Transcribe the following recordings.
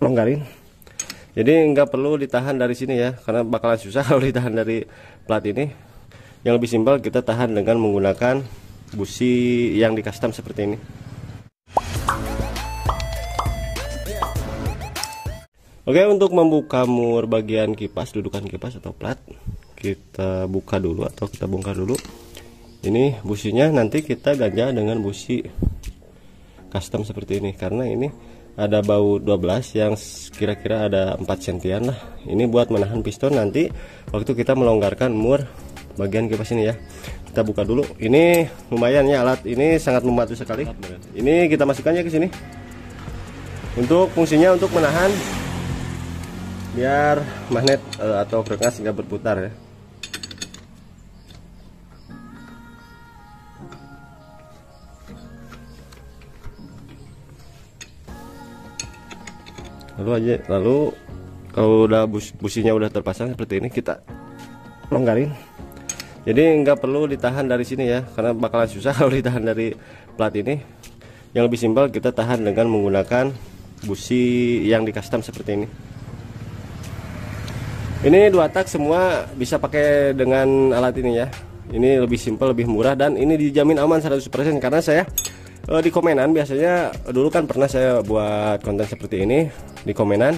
longgarin. Jadi nggak perlu ditahan dari sini ya karena bakalan susah kalau ditahan dari plat ini. Yang lebih simpel kita tahan dengan menggunakan busi yang di custom seperti ini. Oke untuk membuka mur bagian kipas dudukan kipas atau plat kita buka dulu atau kita bongkar dulu. Ini businya nanti kita ganja dengan busi custom seperti ini karena ini ada bau 12 yang kira-kira ada 4 sentian lah. Ini buat menahan piston nanti waktu kita melonggarkan mur bagian kipas ini ya. Kita buka dulu. Ini lumayan ya alat ini sangat membantu sekali. Ini kita masukkannya ke sini. Untuk fungsinya untuk menahan biar magnet eh, atau krengas nggak berputar ya lalu aja lalu kalau udah bus, businya udah terpasang seperti ini kita longgarin. Jadi nggak perlu ditahan dari sini ya karena bakalan susah kalau ditahan dari plat ini. Yang lebih simpel kita tahan dengan menggunakan busi yang di custom seperti ini. Ini dua tak semua bisa pakai dengan alat ini ya. Ini lebih simpel lebih murah dan ini dijamin aman 100% karena saya uh, di komenan biasanya dulu kan pernah saya buat konten seperti ini di komenan.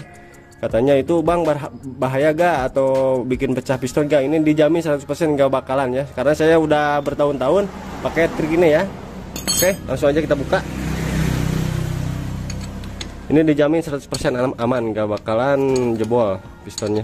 Katanya itu bang bahaya gak atau bikin pecah piston gak ini dijamin 100% gak bakalan ya. Karena saya udah bertahun-tahun pakai trik ini ya. Oke langsung aja kita buka. Ini dijamin 100% aman gak bakalan jebol pistonnya